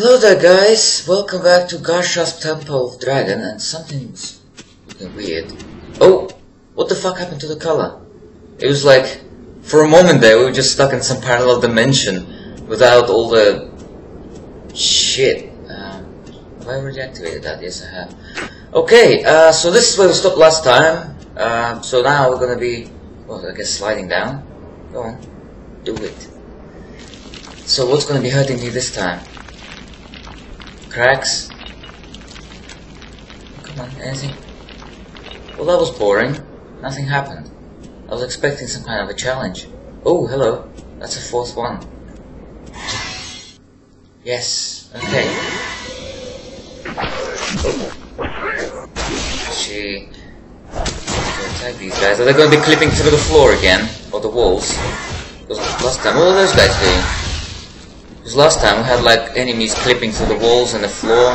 Hello there guys, welcome back to Garshasp Temple of Dragon and something's looking weird. Oh, what the fuck happened to the color? It was like, for a moment there we were just stuck in some parallel dimension without all the shit. Um, have I already activated that? Yes I have. Okay, uh, so this is where we stopped last time. Um, so now we're gonna be, well I guess sliding down. Go on, do it. So what's gonna be hurting me this time? Cracks? Come on, anything? Well, that was boring. Nothing happened. I was expecting some kind of a challenge. Oh, hello. That's a fourth one. Yes. Okay. Oh. She. Attack these guys. Are they going to be clipping through the floor again? Or the walls? Last time, what were those guys doing? Because last time we had like enemies clipping through the walls and the floor.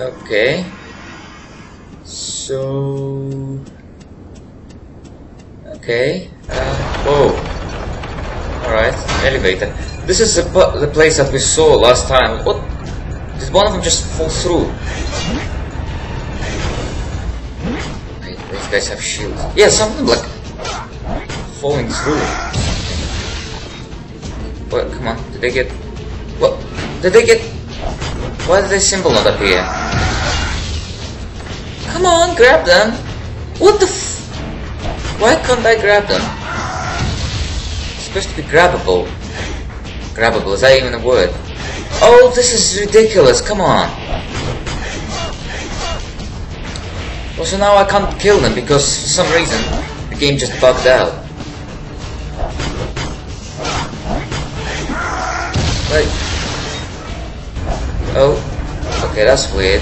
Okay. So... Okay. Uh, whoa. Alright, elevator. This is the, the place that we saw last time. What? Did one of them just fall through? Wait, these guys have shields. Yeah, some of them like falling through. What? Come on. Did they get... What? Did they get... Why did their symbol not appear? Come on, grab them! What the f... Why can't I grab them? It's supposed to be grabbable. Grabbable, is that even a word? Oh, this is ridiculous, come on! Well, so now I can't kill them because for some reason the game just bugged out. Like... Oh. Okay, that's weird.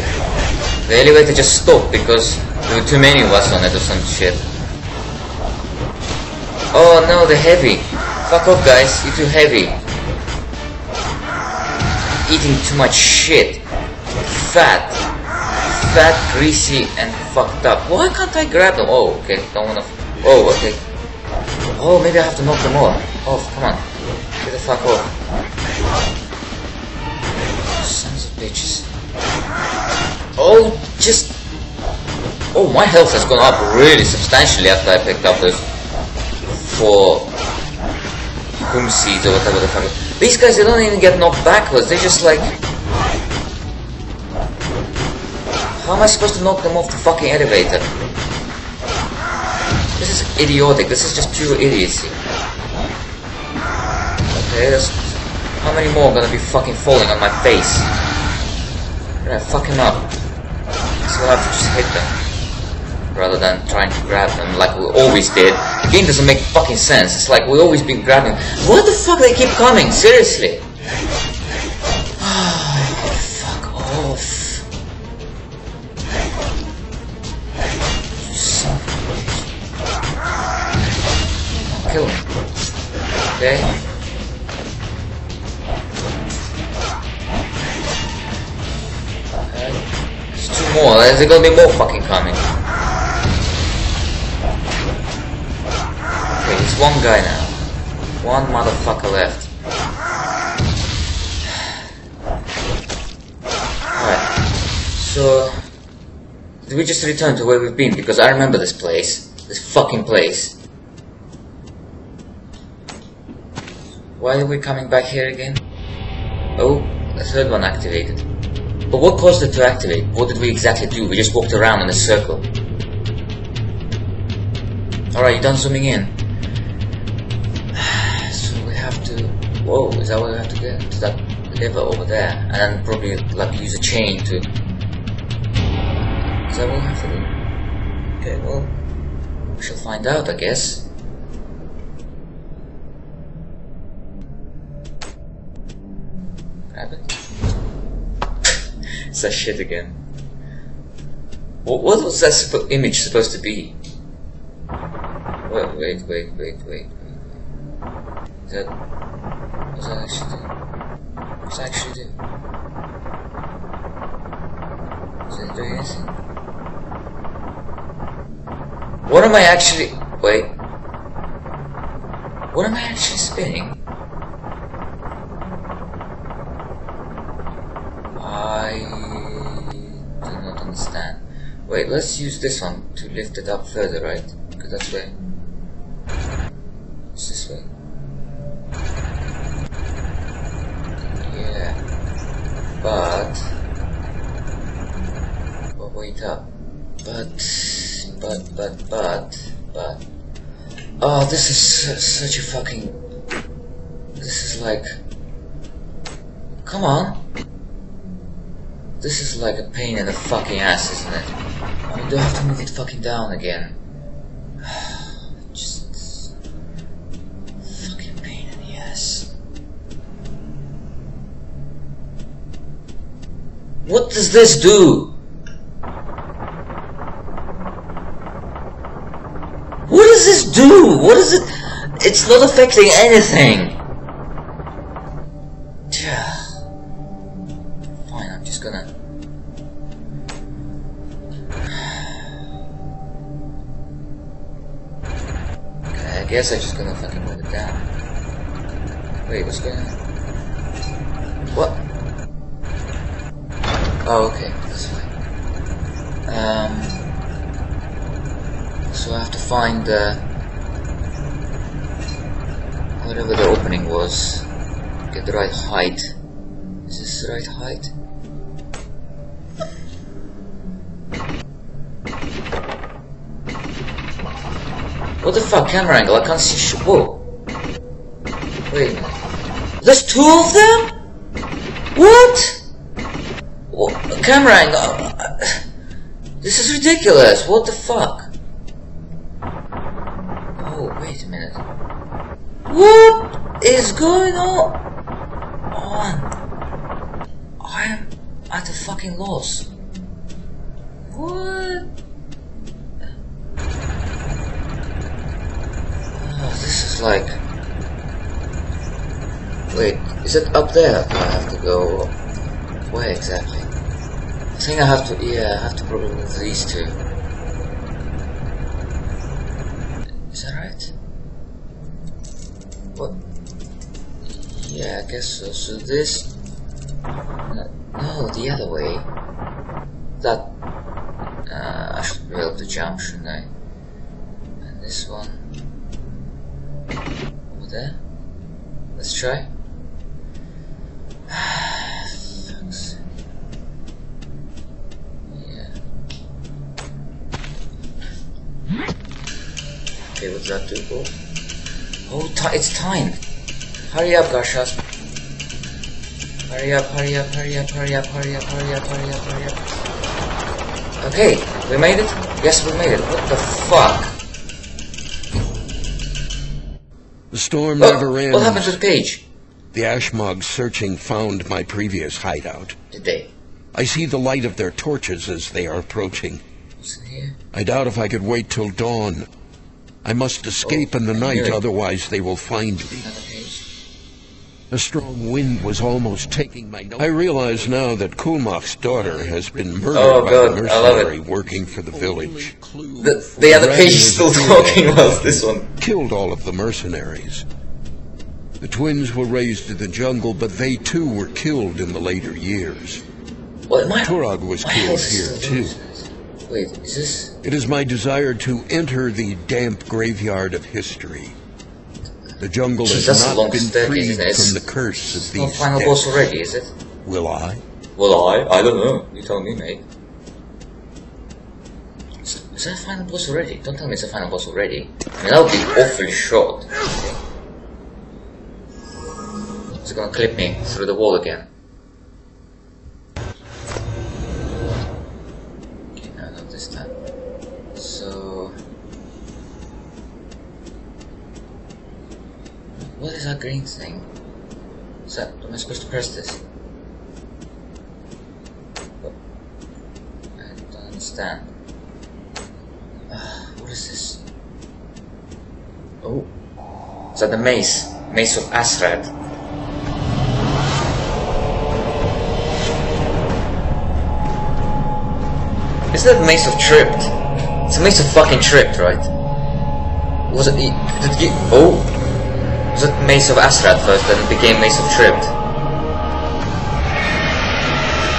The elevator just stopped because there were too many of us on it or some shit. Oh no, they're heavy. Fuck off guys, you're too heavy. Eating too much shit. Fat. Fat, greasy, and fucked up. Why can't I grab them? Oh, okay, don't wanna... Oh, okay. Oh, maybe I have to knock them off. Oh, come on. Get the fuck off. Oh, just... Oh, my health has gone up really substantially after I picked up those four boom seeds or whatever the fuck. These guys, they don't even get knocked backwards. They just like... How am I supposed to knock them off the fucking elevator? This is idiotic. This is just pure idiocy. Okay, there's... How many more are gonna be fucking falling on my face? I'm gonna fuck him up. So I have to just hit them. Rather than trying to grab them like we always did. The game doesn't make fucking sense. It's like we always been grabbing. What the fuck they keep coming? Seriously? fuck off. Kill him. Okay. More. There's gonna be more fucking coming. Okay, it's one guy now. One motherfucker left. Alright. So... Did we just return to where we've been? Because I remember this place. This fucking place. Why are we coming back here again? Oh, the third one activated. But what caused it to activate? What did we exactly do? We just walked around in a circle. Alright, you done zooming in? So we have to... Whoa, is that where we have to get? To that lever over there. And then probably like use a chain to... Is that what we have to do? Okay, well... We shall find out, I guess. Grab it. It's that shit again. What, what was that suppo image supposed to be? Wait, wait, wait, wait, wait. Is that... That actually that actually it doing anything? What am I actually... Wait. What am I actually spinning? Wait, let's use this one to lift it up further, right? Because that's way. It's this way. Yeah. But... But wait up. But... But, but, but... But... Oh, this is su such a fucking... This is like... Come on! This is like a pain in the fucking ass, isn't it? I do have to move it fucking down again. Just... Fucking pain in the ass. What does this do? What does this do? What is it? It's not affecting anything. Wait, what's going on? What? Oh, okay, that's fine. Um. So I have to find uh, whatever the opening was. Get the right height. Is this the right height? What the fuck, camera angle? I can't see sh- Whoa. There's two of them? What? what? Camera angle. Uh, this is ridiculous. What the fuck? Oh, wait a minute. What is going on? on? I'm at a fucking loss. What? Oh, this is like... Wait, is it up there? I have to go... Where exactly? I think I have to... Yeah, I have to probably move these two. Is that right? What? Yeah, I guess so. So this... No, the other way. That... Uh, I should be able to jump, shouldn't I? And this one... Over there? Let's try. Fuck's Yeah. Okay, what's that do? Oh, oh ti it's time! Hurry up, Garshasp. Hurry up, hurry up, hurry up, hurry up, hurry up, hurry up, hurry up, hurry up. Okay, we made it? Yes, we made it. What the fuck? The storm Oh, never ends. what happened to the page? The Ashmogs searching found my previous hideout. Did they? I see the light of their torches as they are approaching. What's in here? I doubt if I could wait till dawn. I must escape in the night, oh. otherwise they will find me. A strong wind was almost taking my nose. I realize now that Kulmak's daughter has been oh, murdered Oh, by God, the I love it. mercenary working for the village. The, the other page is still talking whilst this one. Killed all of the mercenaries. The twins were raised in the jungle, but they too were killed in the later years. What, my, Turag was killed here too. Wait, is this... It is my desire to enter the damp graveyard of history. The jungle Jeez, has not been freed eh? it? It's- from the curse of It's these final dead. boss already, is it? Will I? Will I... I don't know. You tell me, mate. Is, is that final boss already? Don't tell me it's a final boss already. I mean, that would be awfully short. Is it gonna clip me through the wall again? Green thing? That... Am I supposed to press this? What? I don't understand. Ah, what is this? Oh. That the mace? Mace of Asrad. Isn't that Mace of Tripped? It's a Mace of fucking Tripped, right? Was it... Did you... Oh! Mace of Asrad first, then it became Mace of Tripped?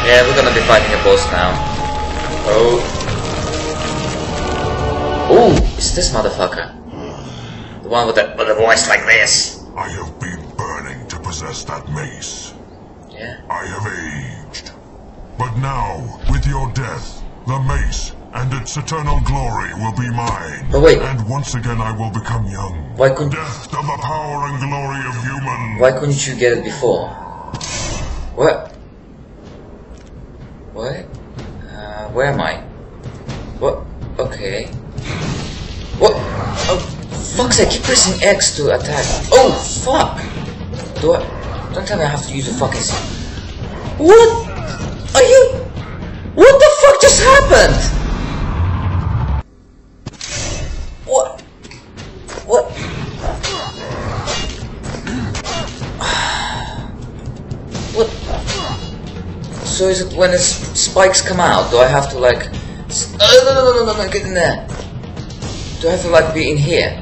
Yeah, we're gonna be fighting a boss now. Oh. Oh, it's this motherfucker. The one with the, with the voice like this. I have been burning to possess that mace. Yeah. I have aged. But now, with your death, the mace and its eternal glory will be mine. But wait. And once again I will become young. Why couldn't Death of the power and glory of human. Why couldn't you get it before? What? What? Uh, where am I? What? Okay. What? Oh, fuck's I keep pressing X to attack. Oh, fuck! Do I... Don't tell me I have to use the fucking... What? Are you... What the fuck just happened? It when the spikes come out? Do I have to like? Oh no no no no no no! Get in there! Do I have to like be in here?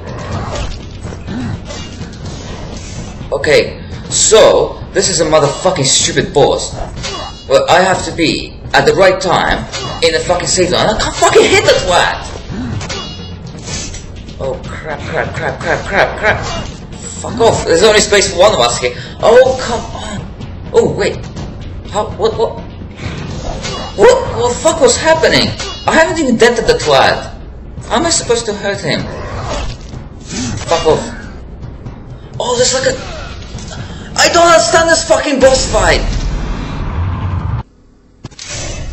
Okay, so this is a motherfucking stupid boss. Well, I have to be at the right time in the fucking safe zone. I can't fucking hit that twat! Oh crap, crap, crap, crap, crap, crap. Fuck off, there's only space for one of us here. Oh, come on. Oh, wait. How, what, what? What, what the fuck was happening? I haven't even dented the twat. How am I supposed to hurt him? Fuck off. Oh, there's like a... I don't understand this fucking boss fight.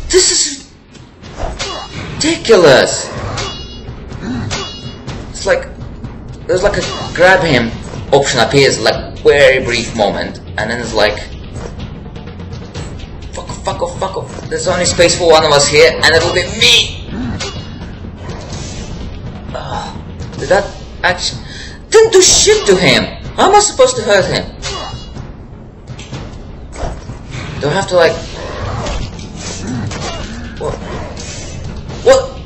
This is ridiculous. It's like there's like a grab him option appears like very brief moment, and then it's like fuck off, fuck off. There's only space for one of us here, and it'll be me. Ah, did that action... didn't do shit to him? How am I supposed to hurt him? Do I have to like what? What?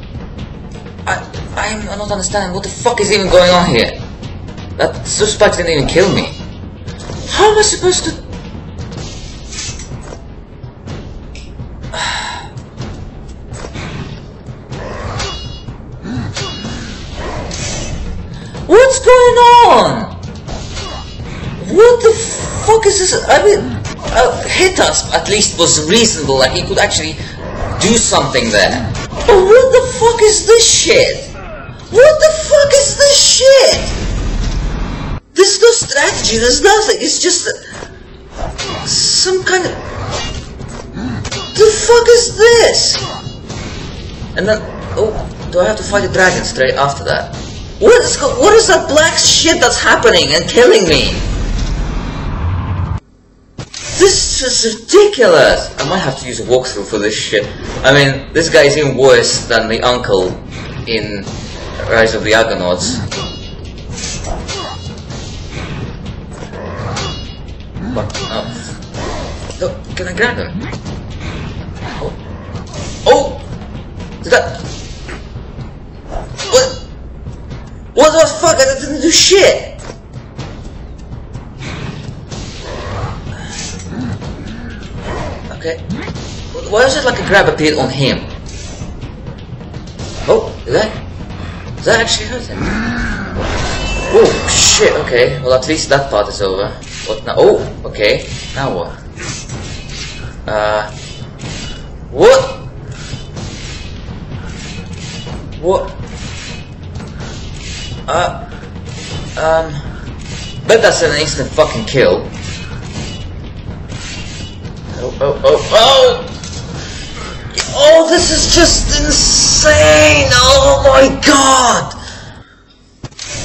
I I'm not understanding what the fuck is even going on here. That suspect didn't even kill me. How am I supposed to? What's going on? What the fuck is this? I mean, uh, hit us at least was reasonable, like he could actually do something there. But what the fuck is this shit? What the fuck is this shit? There's no strategy, there's nothing, it's just some kind of... The fuck is this? And then, oh, do I have to fight a dragon straight after that? What is, go- what is that black shit that's happening and killing me? This is ridiculous! I might have to use a walkthrough for this shit. I mean, this guy is even worse than the uncle in Rise of the Argonauts. What? Oh. Look, can I grab him? Oh. Oh! That... What the fuck? I didn't do shit! Okay. Why is it like a grab appeared on him? Oh, did that? That actually hurt him? Oh, shit, okay. Well, at least that part is over. What now? Oh, okay. Now what? Uh. What? What? Uh. Um. Bet that's an instant fucking kill. Oh, oh, oh, oh! Oh, this is just insane! Oh my god!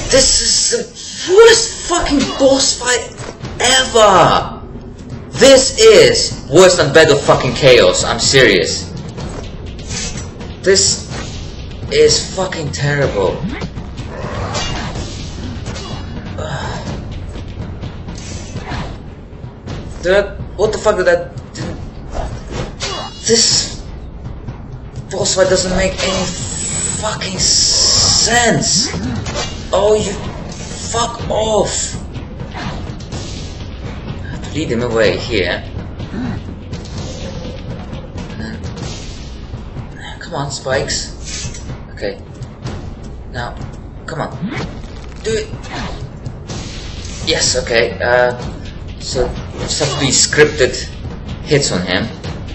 This is the worst fucking boss fight ever! This is worse than Bed of fucking Chaos, I'm serious. This is fucking terrible. That, what the fuck did that... Did, this boss fight doesn't make any fucking sense. Oh, you fuck off. Lead him away here. Come on, spikes. Okay. Now, come on. Do it. Yes, okay. Uh, so, just have to be scripted hits on him.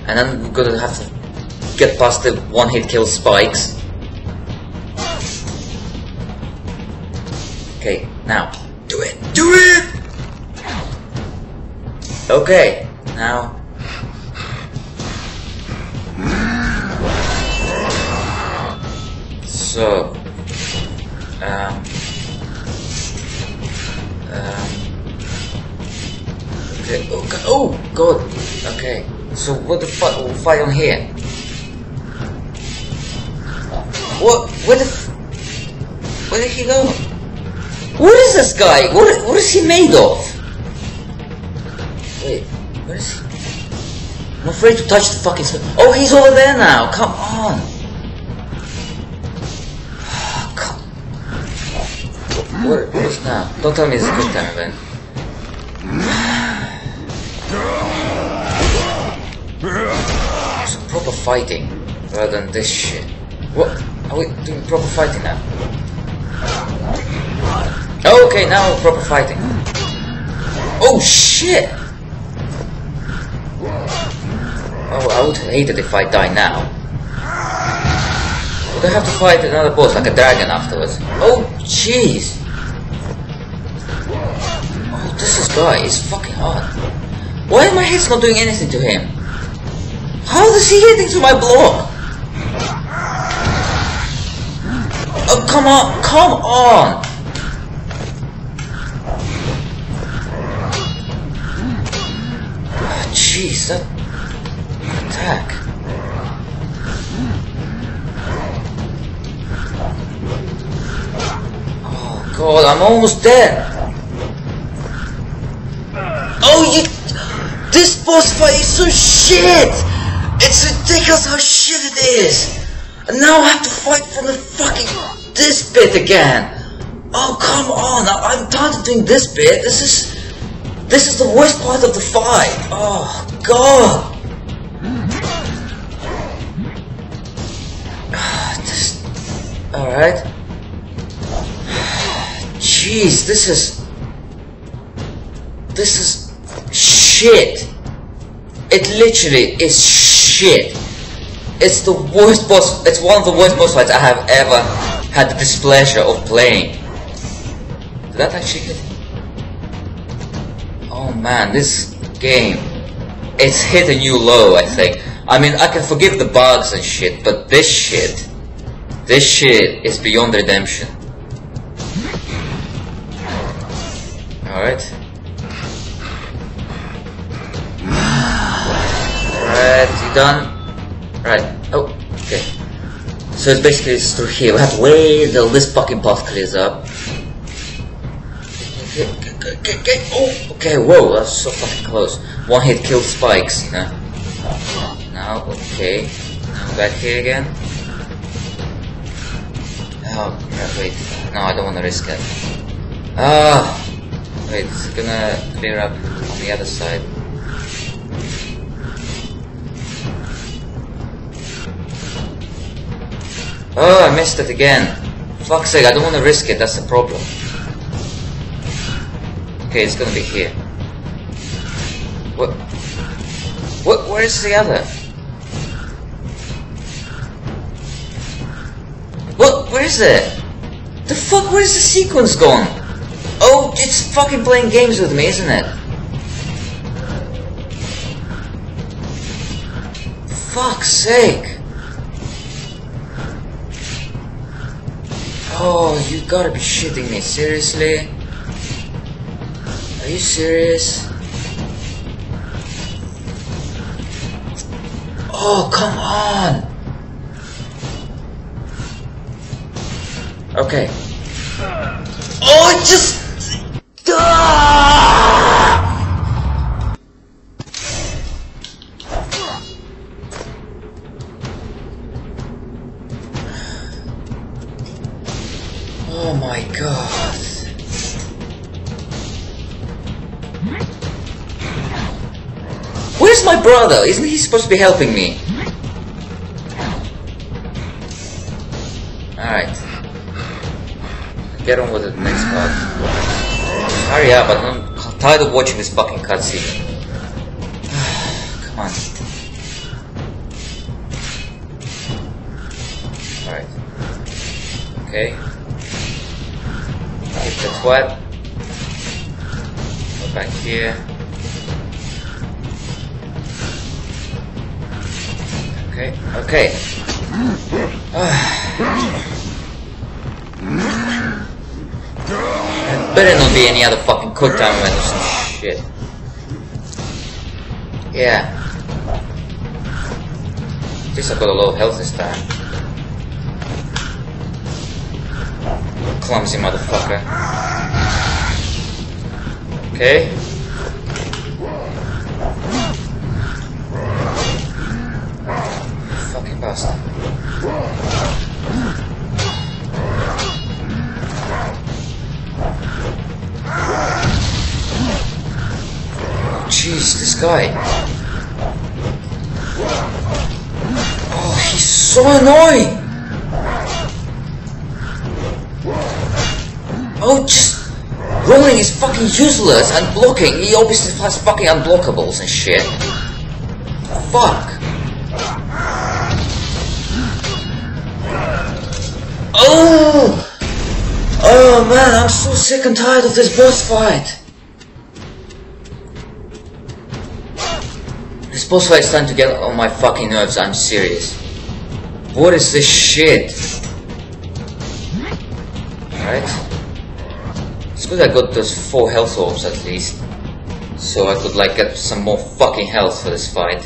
And then we're gonna have to get past the one hit kill spikes. Okay, now. Do it! Do it! Okay, so what the fuck, we'll fight on here. What, where the, where did he go? What is this guy? What, what is he made of? Wait, where is he? I'm afraid to touch the fucking Oh, he's over there now, come on! Come what, what is now? Don't tell me it's a good time event. Some proper fighting rather than this shit. What? Are we doing proper fighting now? Okay, now proper fighting. Oh shit! Oh, I would hate it if I die now. Would I have to fight another boss like a dragon afterwards? Oh jeez! Oh, this is guy is fucking hard. Why my head's not doing anything to him? How does he hit into my block? Oh uh, come on, come on! Jeez, that attack. Oh god, I'm almost dead. Oh, you. This boss fight is so shit! It's ridiculous how shit it is! And now I have to fight from the fucking. this bit again! Oh, come on! I- I'm tired of doing this bit. This is. This is the worst part of the fight! Oh, god! Alright. Jeez, this is. This is. shit! It literally is shit! It's the worst boss. It's one of the worst boss fights I have ever had the displeasure of playing. Did that actually hit? Oh man, this game. It's hit a new low, I think. I mean, I can forgive the bugs and shit, but this shit. This shit is beyond redemption. Alright. Alright, you done? Right. Oh, okay. So it's basically it's through here. We have to wait till this fucking path clears up. Okay, okay, okay, okay. Oh, okay, whoa, that's so fucking close. One hit killed spikes, know. Now, okay. Now back here again. Oh, crap, wait. No, I don't want to risk it. Ah! Wait, it's gonna clear up on the other side. Oh, I missed it again. Fuck's sake, I don't want to risk it, that's the problem. Okay, it's gonna be here. What? What? Where's the other? What? Where is it? The fuck? Where's the sequence gone? Oh, it's fucking playing games with me, isn't it? Fuck's sake. Oh, you gotta be shitting me, seriously? Are you serious? Oh, come on! Okay. Oh, it just... Ah! Brother? Isn't he supposed to be helping me? Alright. get on with the next part. Hurry up, I'm tired of watching this fucking cutscene. Come on. Alright. Okay. Get the. Go back here. Okay, okay. Better not be any other fucking cooldown when some shit. Yeah. At least I got a of health this time. Clumsy motherfucker. Okay. Fucking. Jeez, this guy. Oh, he's so annoying. Oh, just rolling is fucking useless and blocking. He obviously has fucking unblockables and shit. Fuck. Oh! Oh man, I'm so sick and tired of this boss fight. This boss fight is starting to get on my fucking nerves, I'm serious. What is this shit? Alright. It's good I got those four health orbs at least. So I could like get some more fucking health for this fight.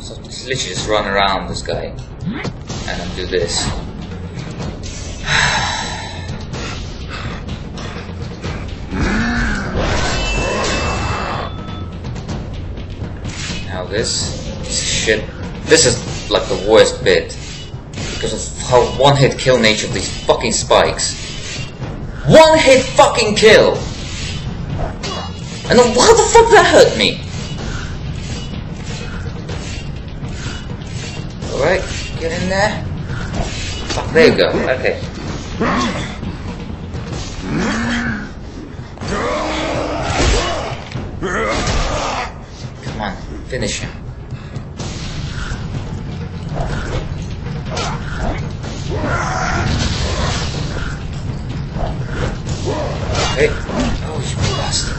So just literally just run around this guy. And then do this. Now this, shit. This is like the worst bit. Because of how one hit kill nature of these fucking spikes. One hit fucking kill! And then how the fuck that hurt me? Get in there. Fuck, there you go, okay. Come on, finish him. Hey, oh you bastard.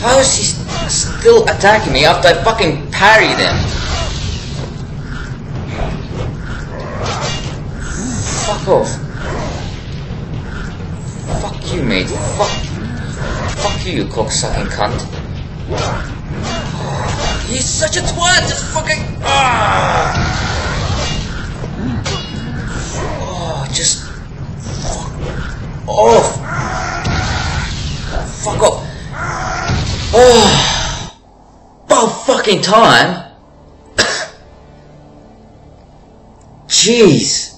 How is he st- still attacking me after I fucking parried him? Fuck off. Fuck you, mate. Fuck. Fuck you, you cocksucking cunt. He's such a twat! Just fucking. Ah! Oh, just. Fuck off! Fuck off! Oh! About fucking time! Jeez!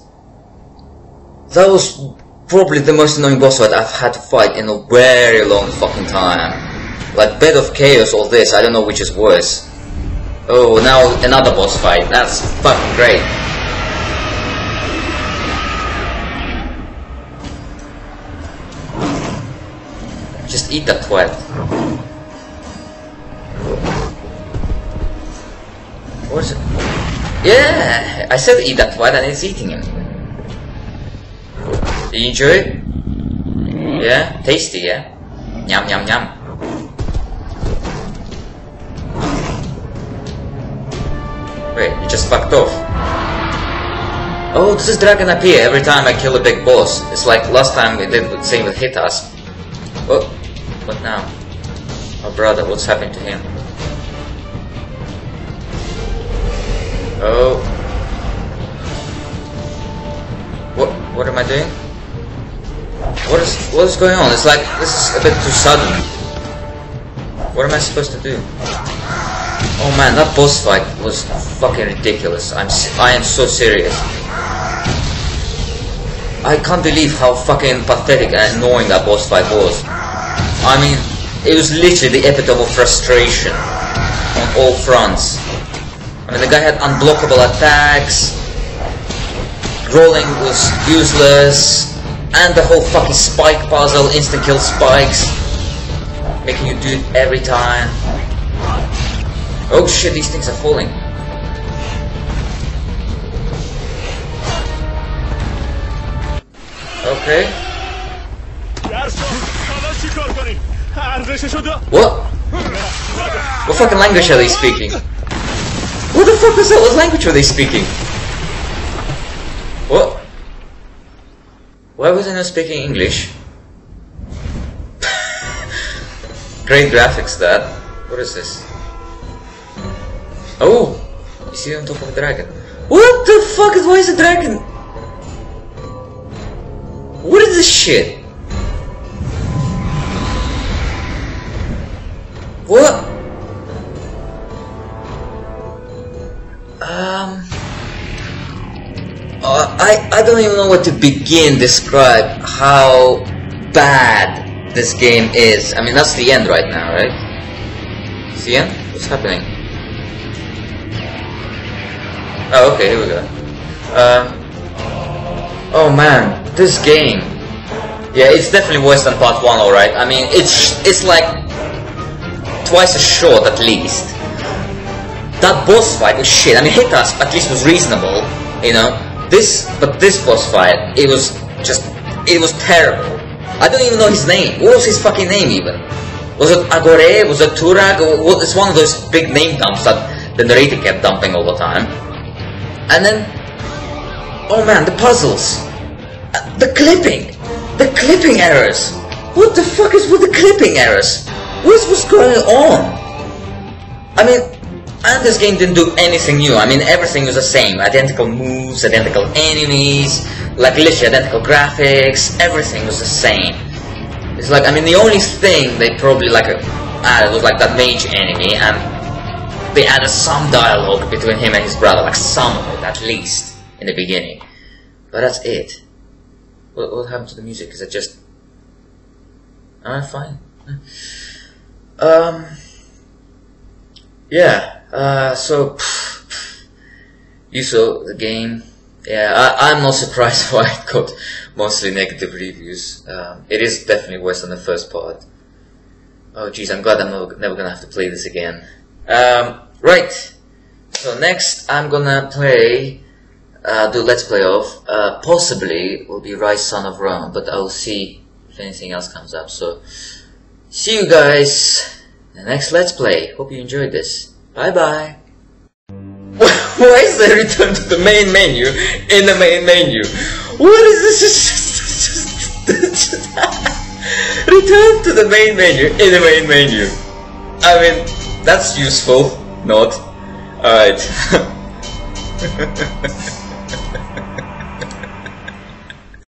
That was probably the most annoying boss fight I've had to fight in a very long fucking time. Like Bed of Chaos or this, I don't know which is worse. Oh, now another boss fight. That's fucking great. Just eat that twat. What is it? Yeah, I said eat that twat and it's eating him. Did you enjoy it? Yeah? Tasty, yeah? Yum yum yum. Wait, you just fucked off. Oh, does this dragon appear every time I kill a big boss? It's like last time we did the same with Hitas. Oh, what now? Oh brother, what's happened to him? Oh. What, what am I doing? What is, what is going on? It's like, this is a bit too sudden. What am I supposed to do? Oh man, that boss fight was fucking ridiculous. I'm I am so serious. I can't believe how fucking pathetic and annoying that boss fight was. I mean, it was literally the epitome of frustration on all fronts. I mean, the guy had unblockable attacks, rolling was useless, and the whole fucking spike puzzle, instant kill spikes, making you do it every time. Oh shit, these things are falling. Okay. What? What fucking language are they speaking? What the fuck is that? What language were they speaking? What? Why was I not speaking English? Great graphics, that. What is this? Oh! You see on top of dragon. What the fuck is- why is a dragon? What is this shit? What? I, don't even know where to begin describe how bad this game is. I mean, that's the end right now, right? It's the end? What's happening? Oh, okay, here we go. Um, oh man, this game. Yeah, it's definitely worse than part 1, alright. I mean, it's it's like twice as short at least. That boss fight was shit. I mean, Hitas at least was reasonable, you know. This, but this boss fight, it was just, it was terrible. I don't even know his name. What was his fucking name even? Was it Agore? Was it Turag? It's one of those big name dumps that the narrator kept dumping all the time. And then, oh man, the puzzles, Uh, the clipping, the clipping errors. What the fuck is with the clipping errors? What's what's going on? I mean, and this game didn't do anything new. I mean, everything was the same. Identical moves, identical enemies, like literally identical graphics. Everything was the same. It's like, I mean, the only thing they probably like added was like that mage enemy, and they added some dialogue between him and his brother, like some of it at least in the beginning. But that's it. What, what happened to the music? Is it just? Ah, fine. Um. Yeah. Uh. So. You saw the game. Yeah, I, I'm not surprised why it got mostly negative reviews. Um, it is definitely worse than the first part. Oh jeez, I'm glad I'm never, never gonna have to play this again. Um, right. So next I'm gonna play, uh, do Let's Play of, uh, possibly will be Ryse Son of Rome, but I'll see if anything else comes up. So, see you guys in the next Let's Play. Hope you enjoyed this. Bye bye. Why is there return to the main menu in the main menu? What is this? return to the main menu in the main menu. I mean, that's useful. Not. Alright.